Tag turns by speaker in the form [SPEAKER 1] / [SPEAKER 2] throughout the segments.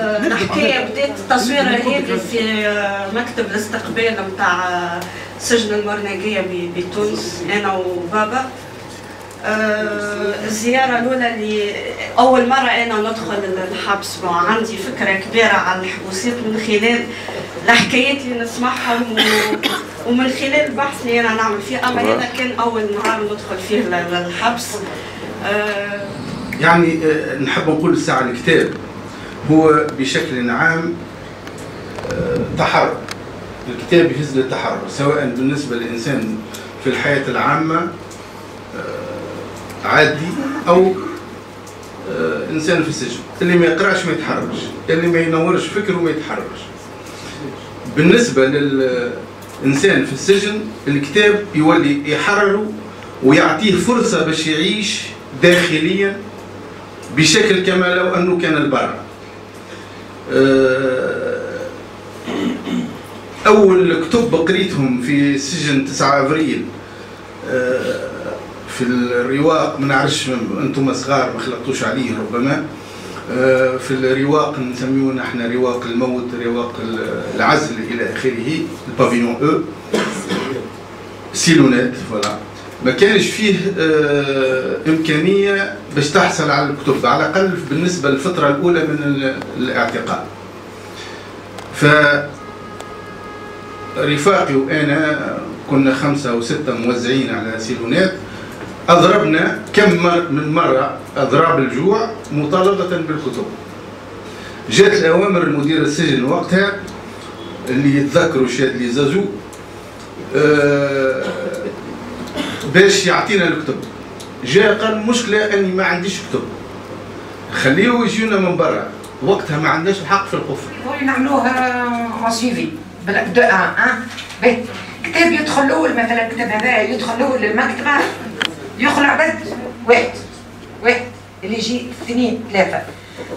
[SPEAKER 1] الحكاية بدات التصويره هذه في مكتب الاستقبال نتاع سجن المرناقيه بتونس أنا وبابا. الزيارة الأولى اللي أول مرة أنا ندخل الحبس عندي فكرة كبيرة على الحبوسات من خلال الحكايات اللي نسمعهم ومن خلال البحث اللي أنا نعمل فيه. أما هذا كان أول نهار ندخل فيه للحبس.
[SPEAKER 2] يعني نحب نقول الساعة الكتاب. هو بشكل عام تحرر. الكتاب يهز للتحرر سواء بالنسبة للانسان في الحياة العامة عادي أو إنسان في السجن. اللي ما يقرأش ما يتحررش اللي ما ينورش فكره ما يتحررش. بالنسبة للإنسان في السجن الكتاب يولي يحرره ويعطيه فرصة باش يعيش داخليا بشكل كما لو أنه كان البر. أول كتب قريتهم في سجن 9 ابريل في الرواق ما نعرفش أنتم صغار ما خلقتوش عليه ربما في الرواق نسميه إحنا رواق الموت رواق العزل إلى آخره ال pavillon أو سيلونات voilà ما كانش فيه إمكانية باش تحصل على الكتب على الأقل بالنسبة للفترة الأولى من الاعتقال. ف رفاقي وأنا كنا خمسة أو سته موزعين على سيلونات أضربنا كم من مرة أضراب الجوع مطالبة بالكتب. جات الأوامر المدير السجن وقتها اللي يتذكروا شاد لي زازو أه باش يعطينا الكتب. جاء قال المشكلة اني ما عنديش كتب. خليه يجيونا من برا. وقتها ما عندناش الحق في القفل
[SPEAKER 3] هو نعملوها سيفي. دو ان ان كتاب يدخل الأول مثلا الكتاب هذا يدخل الأول للمكتبه يخلع بد واحد واحد. اللي يجي اثنين ثلاثة.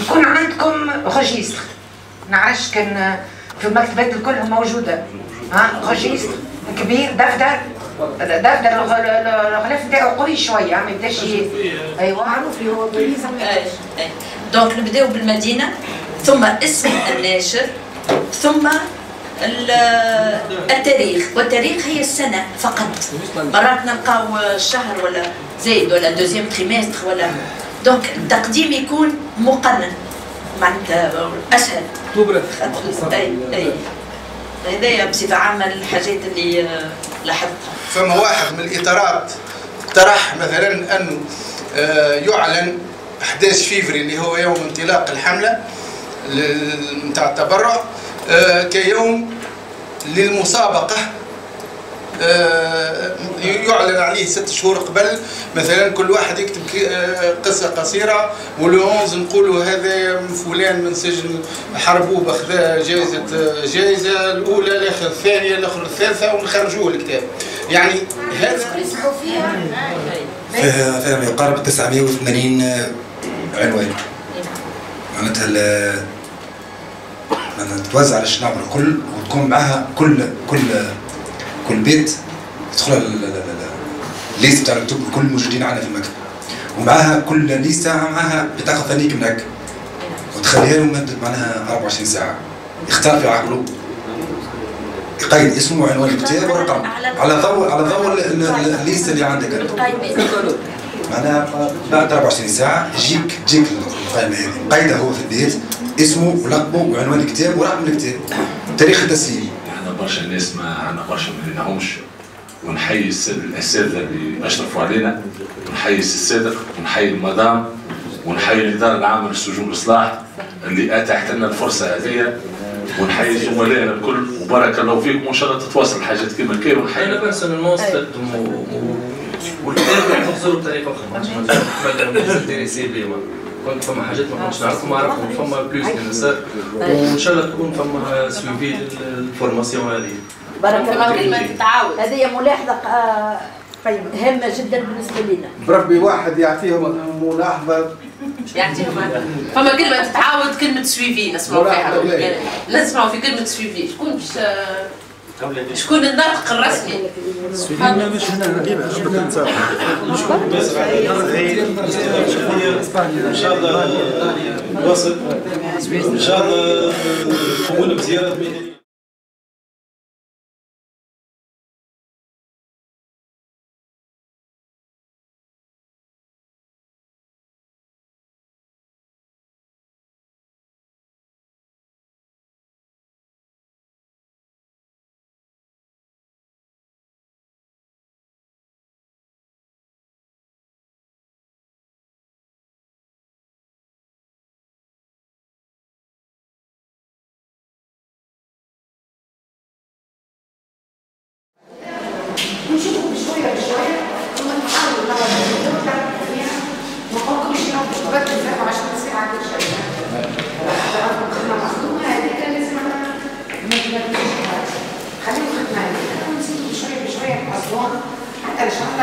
[SPEAKER 3] يكون عندكم registre نعرفش كان في المكتبات الكل موجودة. ها registre كبير دفتر. دفتر الغلاف نتاعو قوي شوية ما يبداش ايوا معروف هو
[SPEAKER 4] donc نبداو بالمدينة ثم اسم الناشر ثم التاريخ والتاريخ هي السنة فقط مرات نلقاو الشهر ولا زايد ولا deuxième trimestre ولا donc التقديم يكون مقنن معناتها اسهل
[SPEAKER 5] اكتوبر
[SPEAKER 4] اي اي هذايا بصفة عامة الحاجات اللي لاحظتها
[SPEAKER 2] فما واحد من الإطارات اقترح مثلا أنه يعلن 11 فيفري اللي هو يوم انطلاق الحملة نتاع التبرع كيوم للمسابقة يعلن عليه ست شهور قبل. مثلا كل واحد يكتب قصة قصيرة والونز نقولوا هذا فلان من سجن حربوب أخذ جائزة جائزة الأولى الآخر الثانية الآخر الثالثة ونخرجوه الكتاب. يعني هذا
[SPEAKER 6] فيها؟ فيها ما يقارب 980 عنوان. معناتها معناتها توزع على الشعب الكل وتكون معها كل كل كل بيت. تدخل الليست بتاع الكتب الكل موجودين عندنا في المكتب. ومعاها كل ليسته معاها بطاقه ثانية من هيك وتخليها لهم مدة معناها 24 ساعة. يختار في عقله يقيد اسمه وعنوان الكتاب والرقم على ضوء على ضوء الليسته اللي عندك. انت معناها بعد 24 ساعة يجيك تجيك القائمة هذه. مقيده هو في البيت. اسمه ولقبه وعنوان الكتاب ورقم الكتاب. تاريخ التسجيل.
[SPEAKER 7] إحنا برشا ناس ما عندنا برشا ما لقيناهمش ونحيي الأساتذة اللي أشرفوا علينا. ونحيي الصادق ونحيي المدام ونحيي الإدارة العامة للسجون والاصلاح اللي أتاحت لنا الفرصة هذه. ونحيي زملائنا الكل. وبارك الله فيكم. وإن شاء الله تتواصل الحاجات كما كان ونحيي
[SPEAKER 5] أنا بيرسونيلمون استخدم والكتاب نحفظوا بطريقة أخرى. m'a intéressé بيه كنت فما حاجات ما كنتش نعرفهم. عرفهم. فما plus من النساء وإن شاء الله تكون فما suivi ال formation هذه.
[SPEAKER 8] بارك الله فيك تتعاود هذه ملاحظه طيب هامه جدا بالنسبة لنا
[SPEAKER 2] بربي واحد يعطيهم ملاحظه
[SPEAKER 9] يعطيهم فما كلمه تتعاود كلمه suivi نسمعوا فيها نسمعوا في كلمه suivi شكون باش شكون الناطق الرسمي؟
[SPEAKER 10] ان شاء الله نواصل ان شاء الله قومنا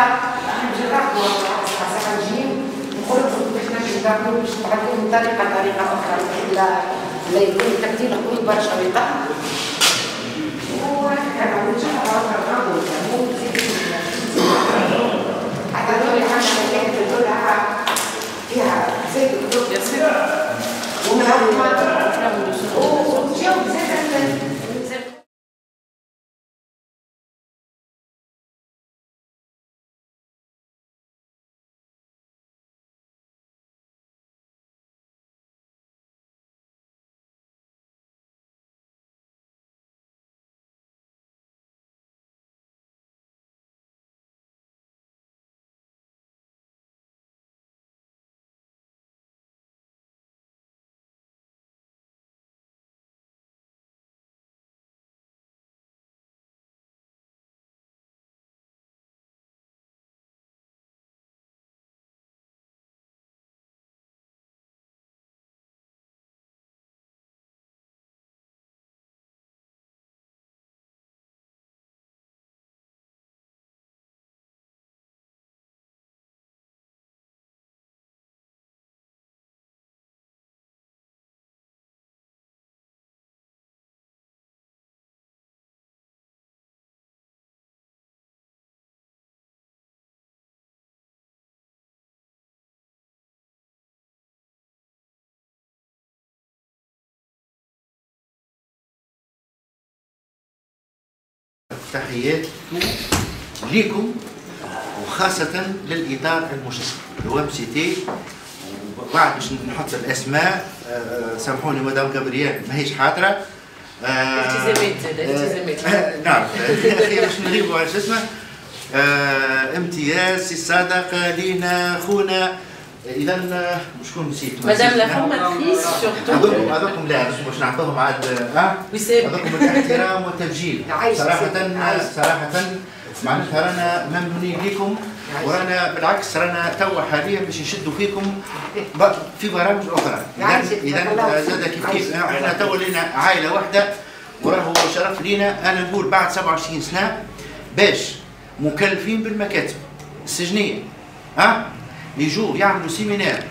[SPEAKER 3] حتى الله إحنا نجربوا ساعه الجيم نقولوا لكم إحنا نجربوا باش نبعثوا من طريقه طريقه أخرى لا لا يكون التبديل قوي برشا ويطلع
[SPEAKER 11] تحيات ليكم وخاصة للإطار المشسر الويب سي تي وبعد باش نحط الأسماء آه، سامحوني مدام جابرييل ماهيش حاضرة آه،
[SPEAKER 9] التزامات زاد،
[SPEAKER 11] آه،
[SPEAKER 9] التزامات.
[SPEAKER 11] آه، نعم. باش نغيبوا على شو اسمه؟ آه، امتياز صادق لينا خونا. اذا شكون نسيت.
[SPEAKER 9] مدام لا. فورماتريس سورتو
[SPEAKER 11] هذوكم هذوكم لا باش نعطوهم عاد آه
[SPEAKER 9] وسام
[SPEAKER 11] هذوكم الاحترام والتبجيل
[SPEAKER 3] عايش.
[SPEAKER 11] صراحة معناتها رانا ممنونين لكم ورانا بالعكس رانا توا حاليا باش نشدوا فيكم في برامج
[SPEAKER 3] أخرى.
[SPEAKER 11] اذا زاد كيف. كيف؟ إحنا توا لنا عائلة واحدة وراهو شرف لينا أنا نقول بعد 27 سنة باش مكلفين بالمكاتب السجنية. ها؟ يجوا يعملوا سيمينار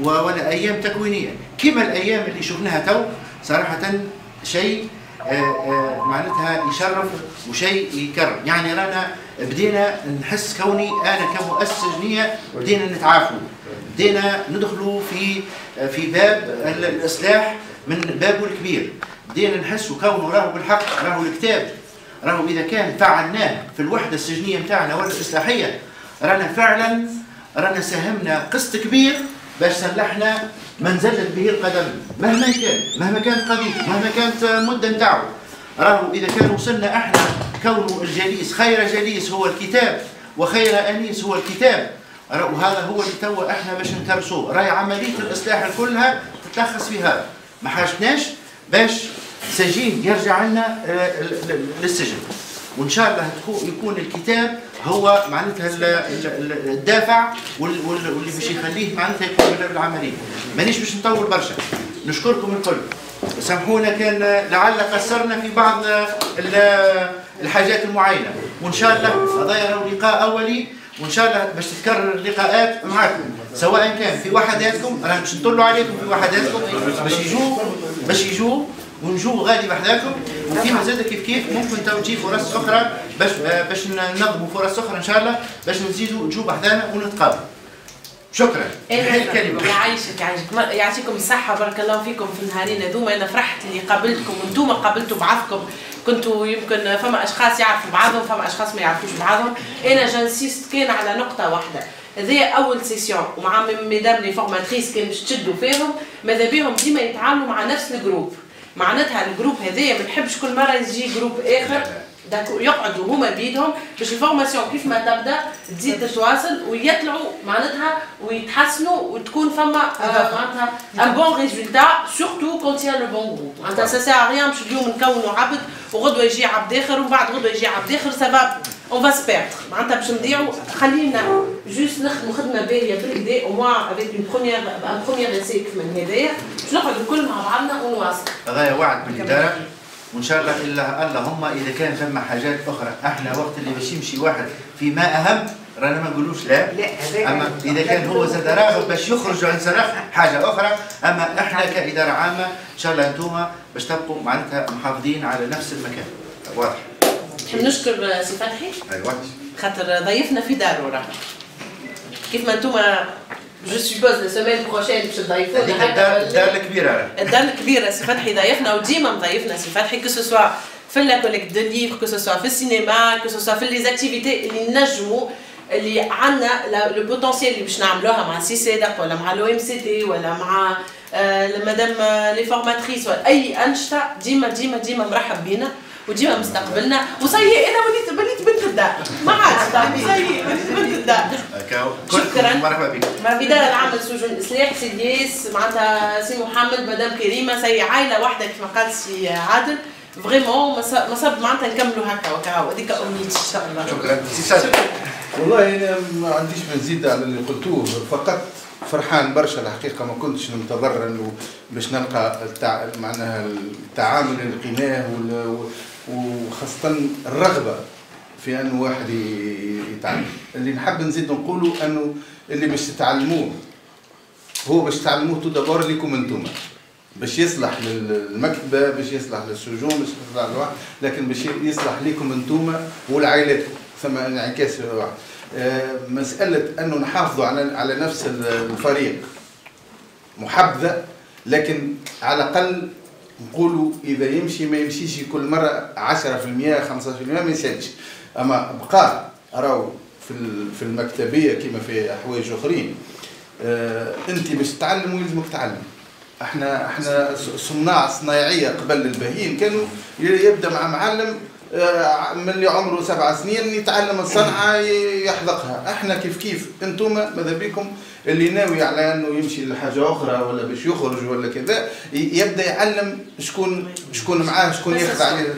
[SPEAKER 11] ولا أيام تكوينية. كما الأيام اللي شفناها تو صراحة شيء آه، آه، معناتها يشرف وشيء يكرم يعني رانا بدينا نحس كوني أنا كمؤسسه سجنيه بدينا نتعافوا بدينا ندخلوا في في باب ال- الإصلاح من بابه الكبير. بدينا نحسوا كونه راهو بالحق راهو الكتاب راهو إذا كان فعلناه في الوحدة السجنية نتاعنا ولا الاصلاحيه رانا فعلا رانا ساهمنا قسط كبير باش صلحنا ما نزلت به القدم. مهما كان مهما كانت قضيته مهما كانت مدة نتاعو. راهو إذا كان وصلنا أحنا كونه الجليس خير جليس هو الكتاب وخير أنيس هو الكتاب. راهو هذا هو اللي توا أحنا باش نكرسوه راهي عملية الإصلاح كلها تتلخص في هذا ما حاجتناش باش سجين يرجع لنا آه، للسجن. وإن شاء الله يكون الكتاب هو معناتها ال- ال- ال- الدافع وال- وال- واللي باش يخليه معناتها يقوم بالعملية مانيش باش نطول برشا. نشكركم الكل. سامحونا كان لعل قصرنا في بعض ال- الحاجات المعينة. وإن شاء الله هذا لقاء أولي. وإن شاء الله باش تتكرر اللقاءات معكم. سواء كان في وحداتكم رانا باش نطلوا عليكم في وحداتكم. باش يجوا باش يجوا ونجو غادي بحذاكم وكيما زاد كيف كيف ممكن تو تجي فرص أخرى باش باش ننظموا فرص أخرى إن شاء الله باش نزيدوا تجوا بحذانا ونتقابلوا. شكرا. هي الكلمة.
[SPEAKER 9] يعيشك يعيشك يعطيكم الصحة. بارك الله فيكم في النهارين هذوما. أنا فرحت اللي قابلتكم وأنتم قابلتوا بعضكم. كنتوا يمكن فما أشخاص يعرفوا بعضهم فما أشخاص ما يعرفوش بعضهم. أنا جنسيست كان على نقطة واحدة. هذه أول session ومع mesdames les formatrices كان باش تشدوا فيهم. ماذا بيهم؟ ديما يتعاملوا مع نفس ال groupe معناتها ال groupe هذايا ما نحبش كل مرة يجي groupe آخر. donc يقعدوا هما بيدهم باش ال formation كيف ما تبدا تزيد تتواصل ويطلعوا معناتها ويتحسنوا وتكون فما آه، معناتها un bon résultat surtout quand y a le bon groupe معناتها ça sert à rien باش اليوم نكونوا عبد وغدوه يجي عبد اخر ومن بعد غدوه يجي عبد اخر ça va on va se perdre معناتها باش نضيعوا خلينا juste نخدموا خدمة باهية بالكدا au moins avec un premier un premier essai كيف من هذايا باش نقعدوا الكل مع بعضنا ونواصل.
[SPEAKER 11] غاية وعد بالإدارة وإن شاء الله إلا اللهم إذا كان ثم حاجات أخرى إحنا وقت اللي باش يمشي واحد في ما أهم رانا ما نقولوش لا.
[SPEAKER 3] لا هذاك
[SPEAKER 11] أما إذا كان هو زاد راغب باش يخرج عن سرح حاجة أخرى. أما إحنا كإدارة عامة إن شاء الله أنتم باش تبقوا معناتها محافظين على نفس المكان. واضح.
[SPEAKER 9] نحب نشكر سي فتحي
[SPEAKER 11] أيوة.
[SPEAKER 9] خاطر ضيفنا في داره راه كيف ما أنتم je suppose la semaine prochaine باش تضيفونا
[SPEAKER 11] الدار
[SPEAKER 9] ولا-
[SPEAKER 11] الدار الكبيرة
[SPEAKER 9] سي فتحي ضيفنا وديما مضيفنا سي فتحي que في la collecte de livres que في السينما que في les activités اللي نجموا اللي عندنا le potentiel اللي باش نعملوها مع سي سيدق ولا مع l'OMCT ولا مع mesdames les formatrices ولا أي أنشطة ديما ديما ديما مرحب بينا. وديما مستقبلنا. وصي أنا وليت وليت بنت الدار ما عادش صي وليت بنت الدار شكراً.
[SPEAKER 11] مرحبا بك.
[SPEAKER 9] إدارة العمل سجون الإصلاح سي دياس معناتها سي محمد مدام كريمة سي عائلة واحدة كما قال سي عادل. vraiment ما صاب معناتها نكملوا هكا وكا هذيك أمنيتي إن شاء الله.
[SPEAKER 11] شكرا. سي سعد
[SPEAKER 2] والله أنا ما عنديش ما نزيد على اللي قلتوه. فقط فرحان برشا الحقيقة ما كنتش انه باش نلقى التع... معناها التعامل اللي وخاصة الرغبة في أنه واحد يتعلم. اللي نحب نزيد نقوله أنه اللي باش تتعلموه هو باش تعلموه تو دابور ليكم أنتم. باش يصلح للمكتبة باش يصلح للسجون باش يصلح للواحد لكن باش يصلح ليكم أنتم والعائلاتكم ثم انعكاس واحد. آه، مسألة أنه نحافظوا على على نفس الفريق. محبذة لكن على الأقل نقولوا إذا يمشي ما يمشيش كل مرة 10% 15% ما يسالش أما بقى راهو في في المكتبية كما في احواج أخرين آه، أنت باش تتعلم ويلزمك تعلم. إحنا إحنا صناع صنايعية قبل البهيم كانوا يبدأ مع معلم من اللي عمره سبع سنين يتعلم الصنعة ي- يحذقها. إحنا كيف كيف؟ أنتم ماذا بكم؟ اللي ناوي على إنه يمشي لحاجة أخرى ولا باش يخرج ولا كذا يبدأ يعلم شكون شكون معاه شكون ياخذ عليه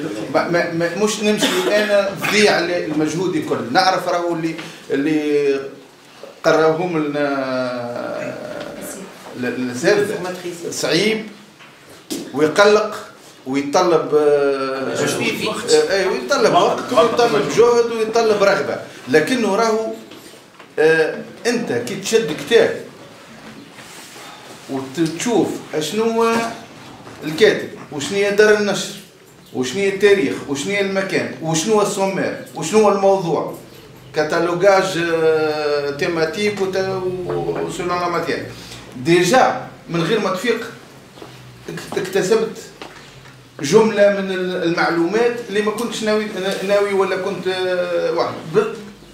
[SPEAKER 2] مش نمشي أنا تضيع المجهود الكل. نعرف راهو اللي اللي قراوهم لنا صعيب ويقلق. ويتطلب آه، آه، أيوه يتطلب وقت ويتطلب جهد ويتطلب رغبة. لكنه راهو آه، أنت كي تشد كتاب وتشوف شنو هو الكاتب وشنو هي دار النشر وشنو هي التاريخ وشنو هي المكان وشنو هو السومير وشنو هو الموضوع. كتالوجاج thématique و selon la matière déjà من غير ما تفيق اك- اكتسبت جملة من ال- المعلومات اللي ما كنتش ناوي ناوي ولا كنت آه، واحد.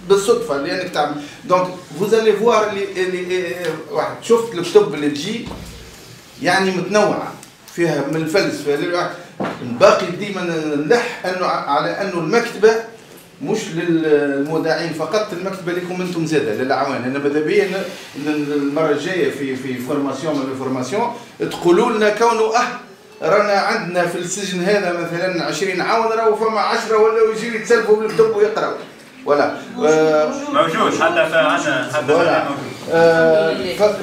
[SPEAKER 2] بالصدفة لأنك تعمل. donc vous allez voir اللي واحد. شفت الكتب اللي تجي؟ يعني متنوعة. فيها من الفلسفه للواحد باقي ديما نلح أنه على أنه المكتبة مش للمودعين. فقط المكتبة لكم أنتم زادة للعوان. أنا ماذا بيا؟ المرة الجاية في في formation من ال formation تقولوا لنا كونه آه رانا عندنا في السجن هذا مثلا 20 عاون راهو فما 10 ولاو يجيو يتسلفوا بالكتب ويقراوا ولا.
[SPEAKER 12] موجود. حتى عندنا حتى
[SPEAKER 2] ولا. آه،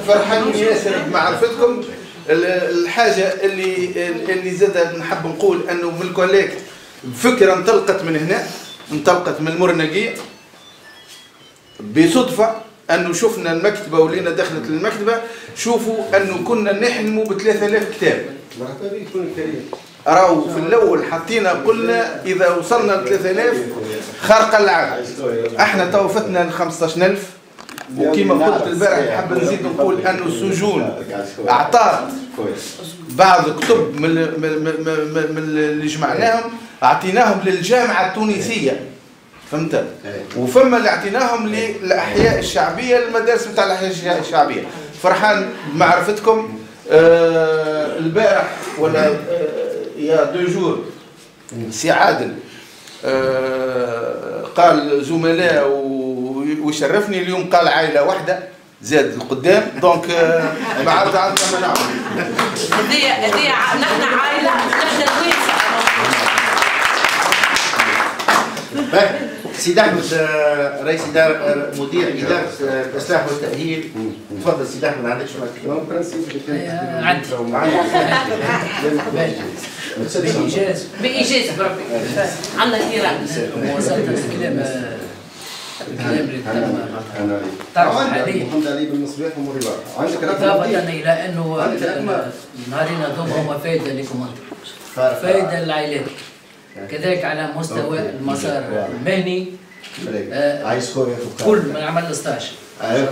[SPEAKER 2] فرحان ياسر بمعرفتكم ال- الحاجة اللي اللي زاد نحب نقول أنه من ال collecte فكرة انطلقت من هنا انطلقت من المرنقي بصدفة. أنه شفنا المكتبة ولينا دخلت المكتبه شوفوا أنه كنا نحلموا ب 3000 كتاب. راهو في الأول حطينا قلنا إذا وصلنا ل 3000 خارقه للعاده إحنا تو فتنا ل 15000 وكما قلت البارح نحب نزيد نقول أنه السجون اعطات بعض كتب من اللي جمعناهم أعطيناهم للجامعة التونسية. فهمت؟ وفما اللي اعطيناهم للاحياء الشعبية المدارس بتاع الأحياء الشعبية. فرحان بمعرفتكم آه البارح ولا آه y a deux jours سي عادل آه قال زملاء ويشرفني اليوم قال عائلة واحدة زاد القدام. donc آه ما عاد عندنا ما نعمل
[SPEAKER 9] هذه هذه نحن عائلة نحن تويسه
[SPEAKER 11] سيد أحمد رئيس إدارة مدير إدارة الإصلاح والتأهيل. تفضل سيد أحمد عندك شو
[SPEAKER 13] عندي.
[SPEAKER 9] بايجاز بايجاز بربي. عندنا
[SPEAKER 13] الكلام الكلام اللي تم طرح حاليا
[SPEAKER 14] بالمصباح والرباط عندك
[SPEAKER 13] إضافة إلى أنه نهارين هذوما هما فائده لكم أنتم. فائده للعائلات. كذلك على مستوى المسار المهني.
[SPEAKER 14] خويا
[SPEAKER 13] كل من عمل 16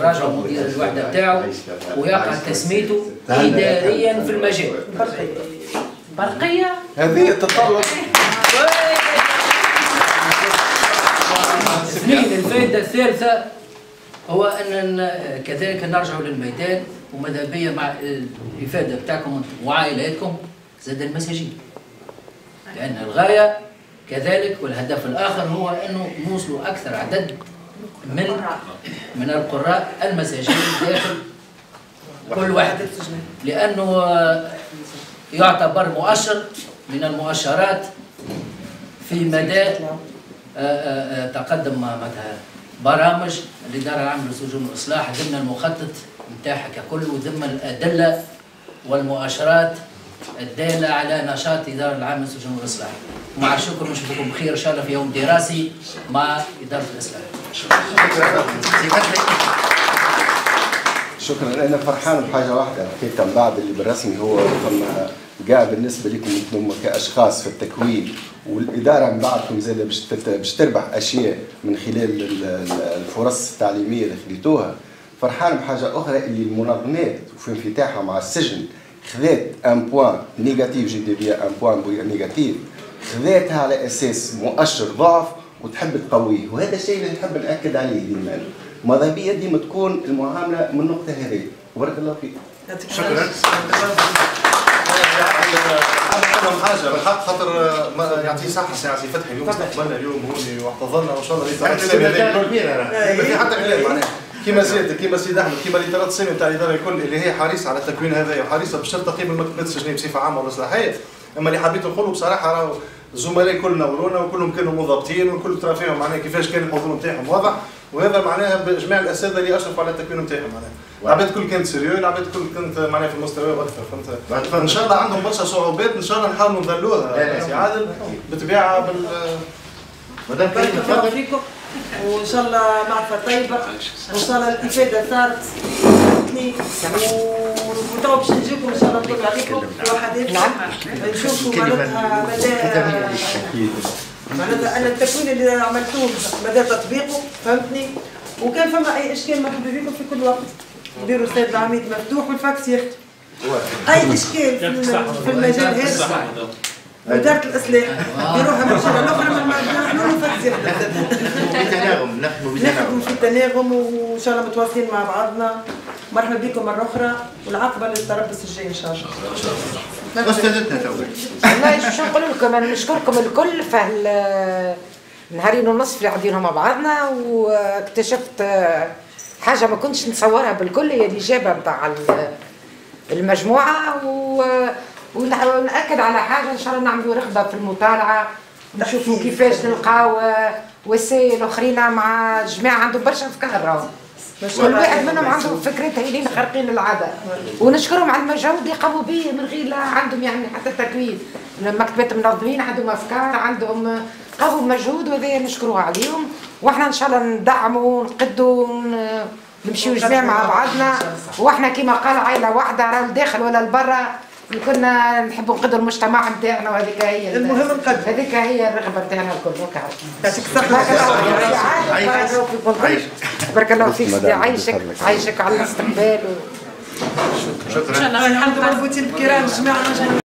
[SPEAKER 13] راجع مدير الوحدة بتاعه ويقع تسميته اداريا في المجال.
[SPEAKER 9] برقية.
[SPEAKER 2] هذه تتطلب
[SPEAKER 13] اثنين الفائده الثالثة هو ان كذلك نرجع للميدان وماذا بيا مع الإفادة بتاعكم وعائلاتكم زاد المساجين. لأن الغاية كذلك والهدف الآخر هو أنه نوصلوا أكثر عدد من من القراء المساجين داخل كل واحد لأنه يعتبر مؤشر من المؤشرات في مدى تقدم مثلا برامج الإدارة العامة للسجون والإصلاح ضمن المخطط نتاعها ككل وضمن الأدلة والمؤشرات الدالة على نشاط إدارة العامة للسجون والإصلاح مع الشكر نشوفكم بخير إن شاء الله في يوم دراسي مع إدارة الإصلاح
[SPEAKER 14] شكرا. أنا فرحان بحاجة واحدة. من بعد اللي بالرسمي هو فما gain بالنسبة لكم أنتم كأشخاص في التكوين والإدارة من بعدكم زاد باش تربح أشياء من خلال الفرص التعليمية اللي خليتوها فرحان بحاجة أخرى اللي المنظمات وفي انفتاحها مع السجن خذات un point négatif je dis bien un point négatif خذاتها على أساس مؤشر ضعف وتحب تقويه. وهذا الشيء اللي نحب نأكد عليه ديما. ماذا بيا؟ ديما تكون المعاملة من النقطه هذه. وبارك الله فيك.
[SPEAKER 11] شكرا.
[SPEAKER 15] حاجة بالحق خاطر يعطيه صحة سي عزيز فتحي. اليوم استقبلنا اليوم هوني واحتضلنا وان شاء الله ما في حتى كلام معناها. كيما سيد كيما سيد أحمد كيما اللي ترى السامي نتاع الإدارة الكل اللي هي حريصة على التكوين هذا وحريصه باش ترتقي بالمكتبات السجنيه بصفة عامة والاصلاحيه أما اللي حبيت نقوله بصراحة راهو الزملاء كلنا ورونا وكلهم كانوا منضبطين والكل ترى فيهم معناها كيفاش كان الحضور نتاعهم واضح وهذا معناها بجميع الأساتذة اللي اشرفوا على التكوين نتاعهم معناها. العباد الكل كانت sérieux العباد الكل كانت معناها في المستوى وأكثر فهمت؟ فإن شاء الله عندهم برشا صعوبات إن شاء الله نحاولوا نذللوها. سي عادل بطبيعة بال
[SPEAKER 11] مدام
[SPEAKER 16] الله فيكم. وإن شاء الله معرفة طيبة. وإن شاء الله الإفادة صارت فهمتني وتوا باش نجيكم إن شاء الله نطلع عليكم في وحدات نعم. نشوفوا معناتها مدى معناتها أنا التكوين اللي عملتوه مدى تطبيقه فهمتني؟ وكان فما أي إشكال مرحبا بكم في كل وقت. نديروا السيد العميد مفتوح والفاكس يخدم أي إشكال في المجال هذا؟ وزارة الإصلاح يروحها من شارع الأخرى من نحن نفكر.
[SPEAKER 11] بتناغم نخدموا بتناغم
[SPEAKER 16] نخدموا في التناغم وإن شاء الله متواصلين مع بعضنا. مرحبا بكم مرة أخرى والعقبة للتربص الجاي إن شاء الله.
[SPEAKER 11] أستاذتنا تو
[SPEAKER 3] والله شو نقول لكم؟ أنا نشكركم الكل في النهارين ونصف اللي قاعدينهم مع بعضنا واكتشفت حاجة ما كنتش نتصورها بالكل هي الإجابة بتاع المجموعة. و ونأكد على حاجة إن شاء الله نعملوا رغبة في المطالعة نشوفوا كيفاش نلقاو وسائل أخرين مع جماعة عندهم برشا أفكار راهو كل واحد منهم عنده فكرتها اللي خارقين العادة ونشكرهم على المجهود اللي قاموا به من غير لا عندهم يعني حتى تكوين مكتبة المنظمين عندهم أفكار عندهم قاموا بمجهود وهذا نشكروها عليهم. وإحنا إن شاء الله ندعموا ونقدوا نمشيو جميع مع بعضنا. وإحنا كما قال عائلة واحدة راه الداخل ولا البرا كنا نحبوا نقدروا المجتمع نتاعنا وهذيك هي
[SPEAKER 16] المهم نقدر
[SPEAKER 3] هذيك هي الرغبة نتاعنا الكل. هكا.
[SPEAKER 16] يعطيك الصحة.
[SPEAKER 3] بارك الله فيك. سيدي عايشك. عايشك على الاستقبال
[SPEAKER 16] شكرا. الحمد لله الكرام. جماعة.